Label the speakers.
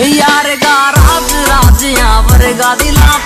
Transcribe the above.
Speaker 1: यार गा राज राजिया वर्गा दिला